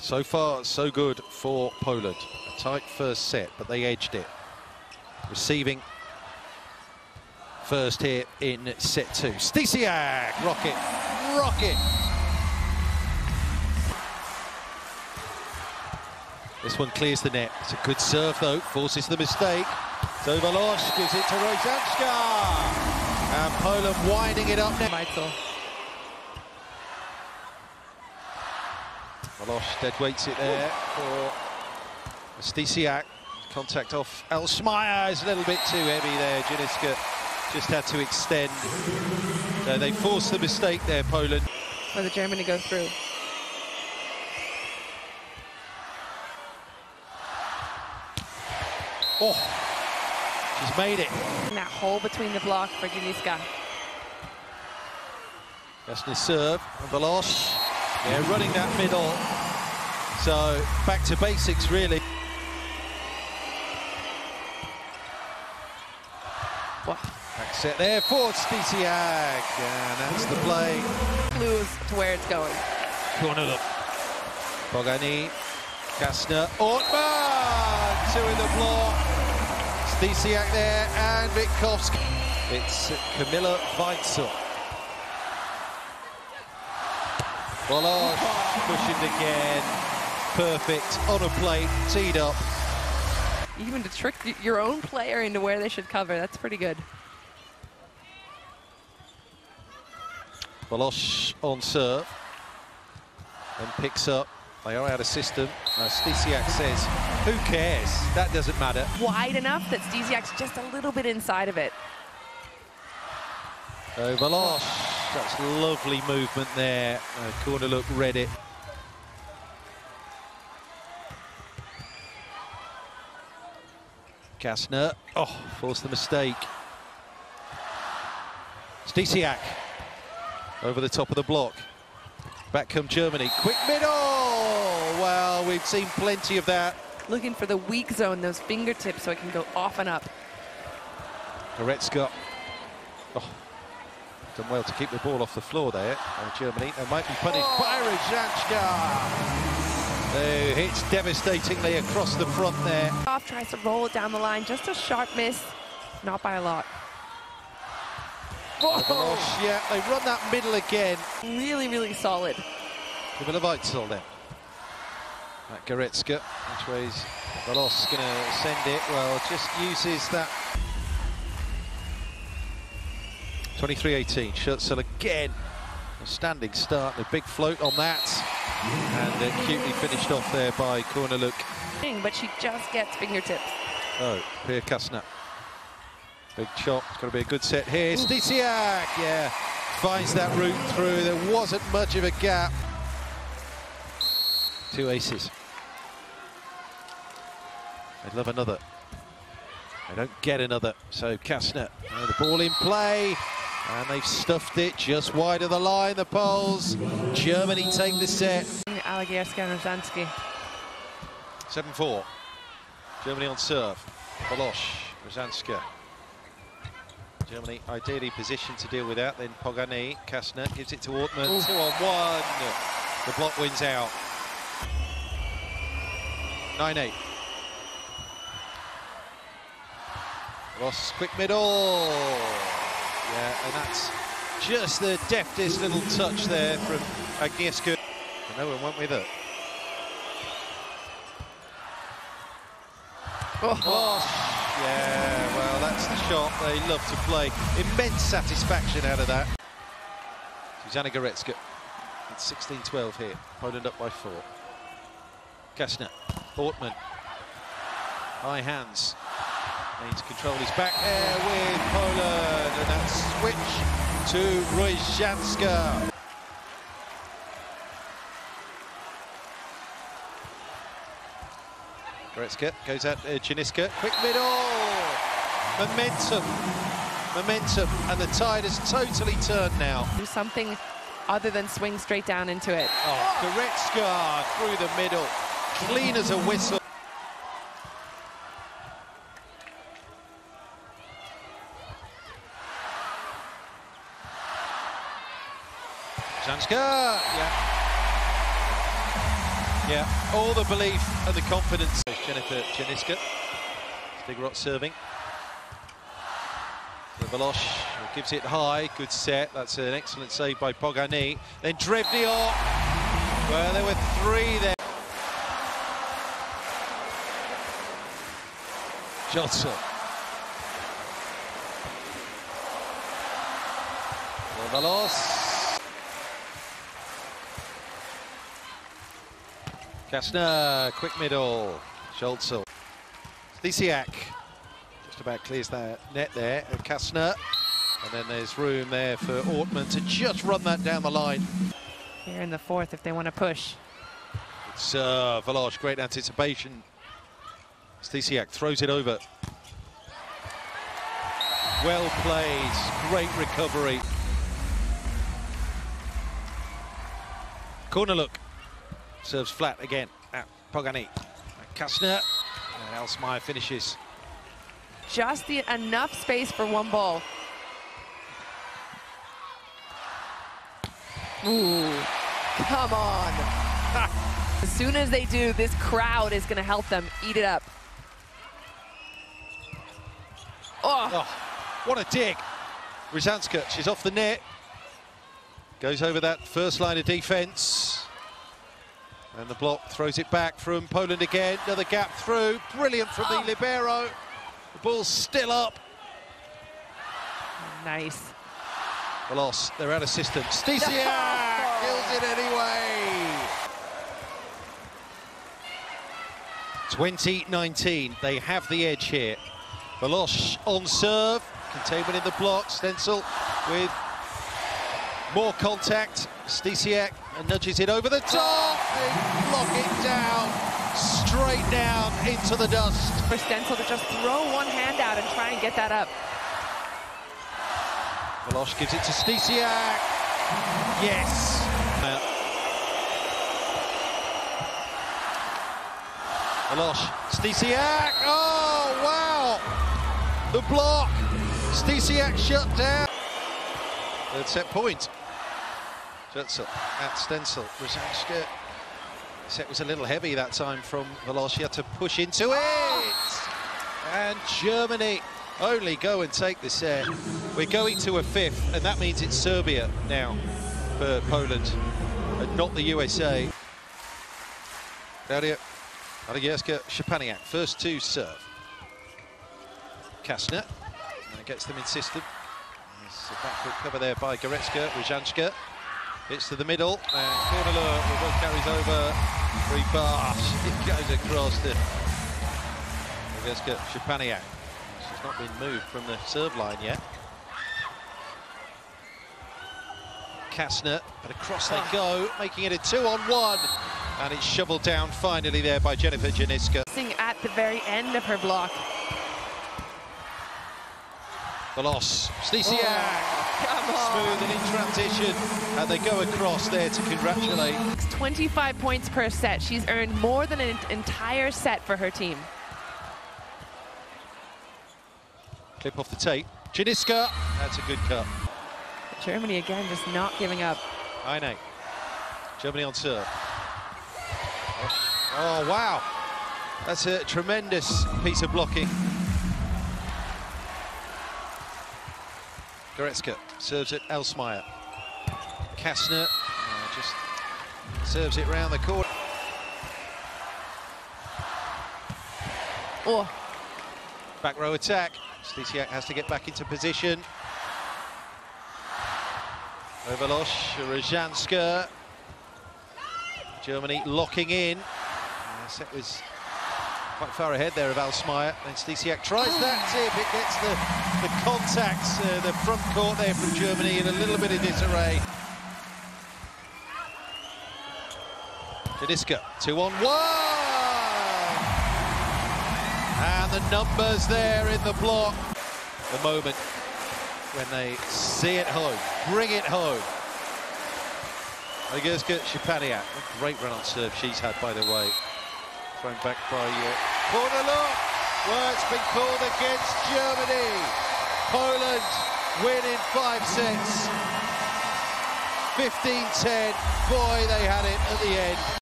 So far, so good for Poland. A tight first set, but they edged it. Receiving first here in set two. Stysiak, rocket, rocket. This one clears the net. It's a good serve, though. Forces the mistake. Dovalosh gives it to Rozanska. And Poland winding it up now. Weitzel. Wołosz dead weights it there for Stysiak. Contact off Alsmeier is a little bit too heavy there. Janiska just had to extend. So they forced the mistake there, Poland. For the German to go through. Oh, she's made it. That hole between the block for Janiska. Jasny serve, and Wołosz, yeah, running that middle. So back to basics, really. Wow. Back set there for Stysiak, and that's the play. Clues to where it's going. Corner up. Pogany, Kastner, Orthmann, two in the block. Stysiak there, and Witkowska. It's Camilla Weitzel. Wołosz cushioned again. Perfect on a plate, teed up. Even to trick your own player into where they should cover, that's pretty good. Wołosz on serve. And picks up. They are out of system. Uh, Stysiak says, who cares? That doesn't matter. Wide enough that Stysiak's just a little bit inside of it. So Wołosz, that's lovely movement there. Uh, Korneluk, read it. Kastner, oh, forced the mistake. Stysiak over the top of the block. Back come Germany, quick middle! Well, we've seen plenty of that. Looking for the weak zone, those fingertips, so it can go off and up. Górecka, oh, done well to keep the ball off the floor there. Uh, Germany, they might be punished by Rozanska. Oh, hits devastatingly across the front there. Off tries to roll it down the line, just a sharp miss, not by a lot. Oh, yeah, they run that middle again. Really, really solid. Camilla Weitzel then. That Górecka, which way's Wołosz going to send it? Well, just uses that 23-18, Schölzel again. A standing start, a big float on that. And uh, cutely finished off there by Korneluk. But she just gets fingertips. Oh, Pia Kastner. Big shot, it's got to be a good set here. Stysiak, yeah, finds that route through. There wasn't much of a gap. Two aces. I'd love another. They don't get another, so Kastner, the ball in play. And they've stuffed it just wide of the line, the Poles. Germany take the set. Alagierska and Rozanski. 7-4. Germany on serve. Wołosz, Rozanska. Germany ideally positioned to deal with that. Then Pogany, Kastner gives it to Orthmann. Ooh. Two on one. The block wins out. 9-8. Ross, quick middle. Yeah, and that's just the deftest little touch there from Agnieszka. No one went with it. Oh. oh. Yeah, well, that's the shot they love to play. Immense satisfaction out of that. Zuzanna Górecka. It's 16-12 here. Poland up by four. Kastner, Orthmann. High hands. Needs control his back air with Poland, and that switch to Rozanska. Górecka goes out to Janiska, quick middle, momentum, momentum, and the tide has totally turned now. Do something other than swing straight down into it. Oh, Górecka through the middle, clean as a whistle. Yeah. Yeah, all the belief and the confidence. Jennifer Janiska. Stigrot serving. Wołosz gives it high, good set. That's an excellent save by Pogany. Then Drewniok. Well, there were three there. Johnson. Wołosz. Kastner, quick middle. Schölzel. Stysiak just about clears that net there. And Kastner. And then there's room there for Orthmann to just run that down the line. Here in the fourth if they want to push. It's uh, Wołosz, great anticipation. Stysiak throws it over. Well played, great recovery. Korneluk. Serves flat again at Pogany. Kastner. And Alsmeier finishes. Just the, enough space for one ball. Ooh, come on. as soon as they do, this crowd is going to help them eat it up. Oh. oh what a dig. Ryzanska, she's off the net. Goes over that first line of defence. And the block throws it back from Poland again. Another gap through. Brilliant from oh. the ah. libero. The ball's still up. Nice. The loss. They're out of system. Kills it anyway. 2019. They have the edge here. Wołosz on serve. Containment in the block. Stenzel with more contact. Stysiak nudges it over the top. They block it down. Straight down into the dust. For Stenzel to just throw one hand out and try and get that up. Wołosz gives it to Stysiak. Yes. Wołosz. Stysiak. Oh, wow. The block. Stysiak shut down. Third set point. Jutzel at Stenzel. Ryzanska. Set was a little heavy that time from had to push into it. And Germany only go and take the set. We're going to a fifth, and that means it's Serbia now for Poland, and not the USA. Klaudia Alagierska Szczepaniak, first to serve. Kastner, and gets them in system. There's a back foot cover there by Górecka, Ryzanska. Hits to the middle, and Korneluk both carries over. Free pass, it goes across to Goretzka Szczepaniak. She's not been moved from the serve line yet. Kastner, but across they ah. go, making it a two-on-one. And it's shoveled down finally there by Jennifer Janiska. At the very end of her block. The loss. Stysiak. Oh, Smooth and in transition. And they go across there to congratulate. 25 points per set. She's earned more than an entire set for her team. Clip off the tape. Janiska. That's a good cut. Germany again just not giving up. I know. Germany on serve. Oh, wow. That's a tremendous piece of blocking. Górecka serves it Alsmeier. Kastner uh, just serves it round the court. Oh. Back row attack. Stysiak has to get back into position. Overlosh, Ryzanska. Germany locking in. Uh, set was quite far ahead there of Alsmeier. And Stysiak tries that tip. It gets the, the contacts, uh, the front court there from Germany in a little bit of disarray. Janiska, two on one. And the numbers there in the block. The moment when they see it home, bring it home. Alagierska Szczepaniak, a great run on serve she's had, by the way. Thrown back by uh, Korneluk. Well, it's been called against Germany. Poland win in five sets. 15-10. Boy, they had it at the end.